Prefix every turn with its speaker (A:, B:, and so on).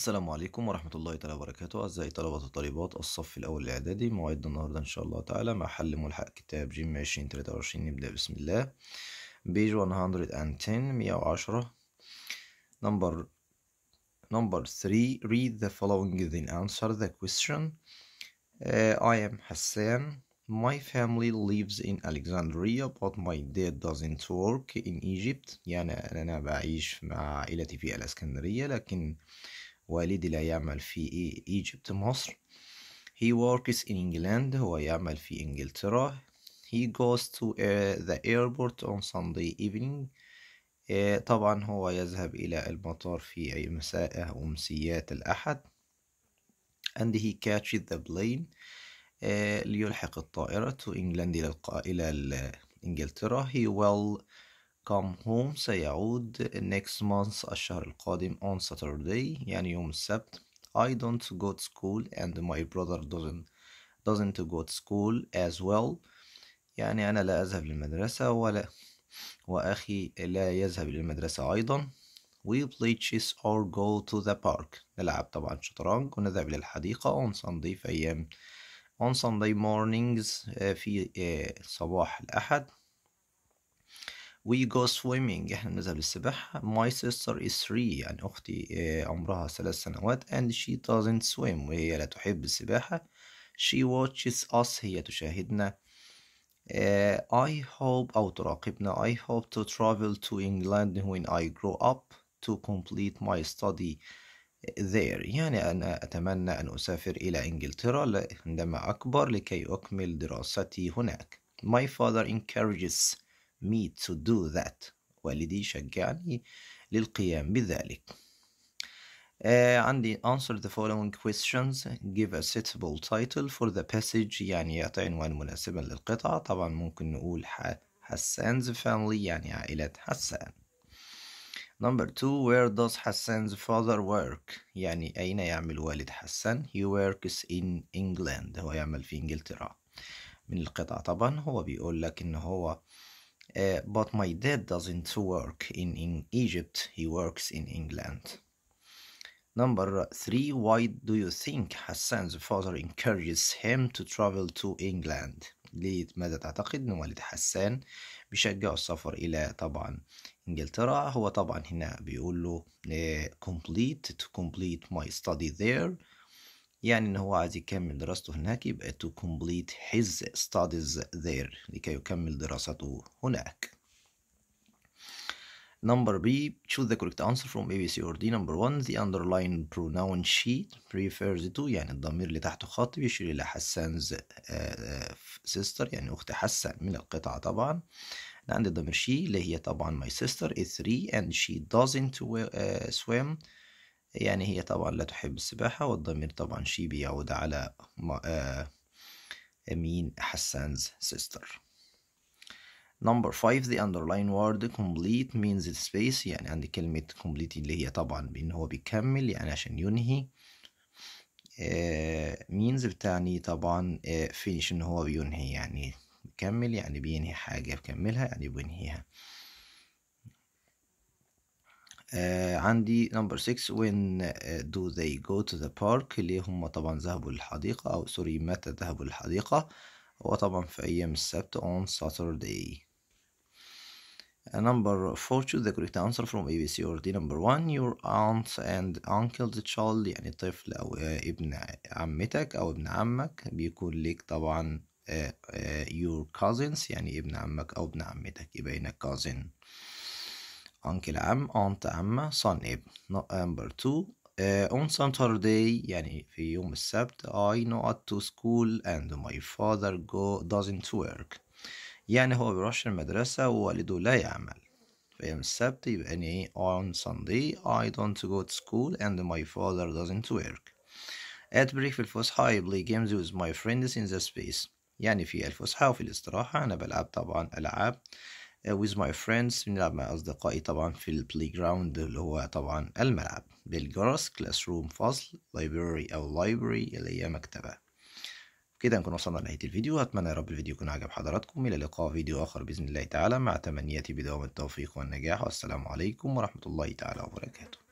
A: السلام عليكم ورحمة الله تعالى وبركاته. أعزائي طلبة وطالبات الصف الأول الإعدادي موعدنا النهاردة إن شاء الله تعالى مع حل ملحق كتاب جيم 2023 نبدأ بسم الله. بيج 110 110 number number 3 read the following then answer the question. Uh, I am Hassan. My family lives in Alexandria but my dad doesn't work in Egypt. يعني أنا بعيش مع عائلتي في الإسكندرية لكن والدي لا يعمل في إيجيبت مصر. He works in England هو يعمل في إنجلترا. He goes to uh, the airport on Sunday evening. uh, طبعا هو يذهب إلى المطار في مساء أمسيات الأحد. And he catches the plane uh, ليلحق الطائرة to England إلى, إلى إنجلترا. He will come home سيعود next month الشهر القادم on Saturday يعني يوم السبت I don't go to school and my brother doesn't doesn't go to school as well يعني أنا لا أذهب للمدرسة ولا وأخي لا يذهب للمدرسة أيضا We play chess or go to the park نلعب طبعا شطرنج ونذهب إلى الحديقة on Sunday في أيام on Sunday mornings في صباح الأحد We go swimming إحنا بنذهب للسباحة My sister is three يعني أختي عمرها ثلاث سنوات and she doesn't swim وهي لا تحب السباحة She watches us هي تشاهدنا uh, I hope أو تراقبنا I hope to travel to England when I grow up to complete my study there يعني أنا أتمنى أن أسافر إلى إنجلترا عندما أكبر لكي أكمل دراستي هناك My father encourages me to do that والدي شجعني للقيام بذلك uh, عندي answer the following questions give a suitable title for the passage يعني يعطي عنوان مناسبا للقطعة طبعا ممكن نقول حسان's family يعني عائلة حسان Number two, where does Hassan's father work? يعني أين يعمل والد حسان? He works in England. هو يعمل في إنجلترا. من القطع طبعا هو بيقول لك إن هو Uh, but my dad doesn't work in, in Egypt, he works in England. Number three, why do you think Hassan's father encourages him to travel to England? لماذا تعتقد أن والد حسان بيشجع السفر إلى طبعا إنجلترا هو طبعا هنا بيقول له complete to complete my study there يعني إن هو عايز يكمل دراسته هناك يبقى to complete his studies there لكي يكمل دراسته هناك. Number B, choose the correct answer from A, B, C, or D. Number one, the underlined pronoun she refers to يعني الضمير اللي تحته خط بيشير إلى حسان's sister يعني أخت حسان من القطعة طبعا. عندي الضمير she اللي هي طبعا my sister is three and she doesn't uh, swim يعني هي طبعا لا تحب السباحة والضمير طبعا شي بيعود على مين حسان's sister Number five the underline word complete means space. يعني عندي كلمة complete اللي هي طبعا بإن هو بيكمل يعني عشان ينهي. uh, means بتعني طبعا uh, finish إن هو بينهي يعني بيكمل يعني بينهي حاجة بيكملها يعني بينهيها. عندي number 6 when uh, do they go to the park اللي هم طبعا ذهبوا للحديقة أو سوري متى ذهبوا للحديقة؟ هو طبعا في أيام السبت on Saturday. Number 4 choose the correct answer from A, B, C or D. Number 1 your aunt and uncle's child يعني طفل أو ابن عمتك أو ابن عمك. بيكون ليك طبعا your cousins يعني ابن عمك أو ابن عمتك يبقى هنا cousin. Uncle عم aunt عمة son ابن number two uh, on Saturday يعني في يوم السبت I not to school and my father go doesn't work يعني هو بيروحش المدرسة ووالده لا يعمل في يوم السبت يبقى يعني on Sunday I don't go to school and my father doesn't work at break في الفسحة I play games with my friends in the space يعني في الفسحة وفي الاستراحة أنا بلعب طبعا ألعاب with my friends. بنلعب مع أصدقائي طبعا في ال playground اللي هو طبعا الملعب. بالجرس classroom فصل library أو library اللي هي مكتبة كده نكون وصلنا لنهاية الفيديو. أتمنى يا رب الفيديو يكون عجب حضراتكم. إلى لقاء فيديو آخر بإذن الله تعالى. مع تمنياتي بدوام التوفيق والنجاح. والسلام عليكم ورحمة الله تعالى وبركاته.